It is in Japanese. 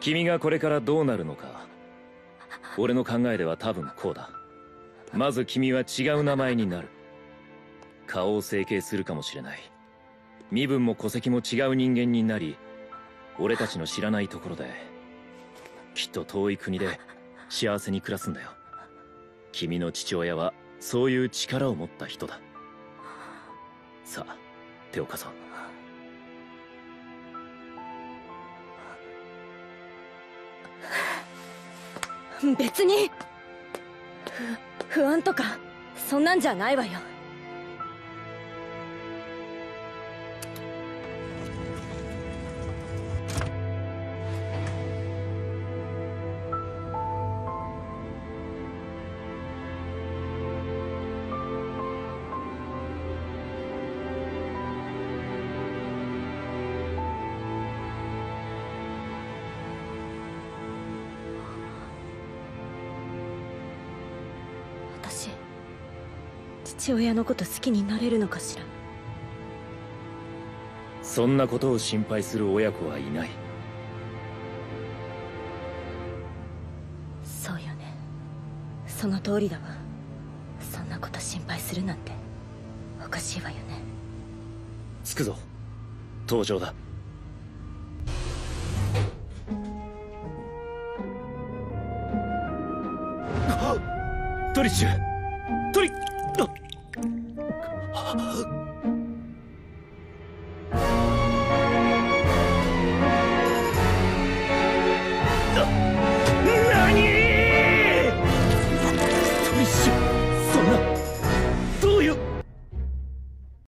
君がこれからどうなるのか。俺の考えでは多分こうだ。まず君は違う名前になる。顔を整形するかもしれない。身分も戸籍も違う人間になり俺たちの知らないところできっと遠い国で幸せに暮らすんだよ。君の父親はそういう力を持った人だ。さあ手を貸そう。別に。不不安とかそんなんじゃないわよ。私父親のこと好きになれるのかしら？そんなことを心配する親子はいない。そうよね。その通りだわ。そんなこと心配するなんて。おかしいわよね。着くぞ。登場だトリッシュ。トリ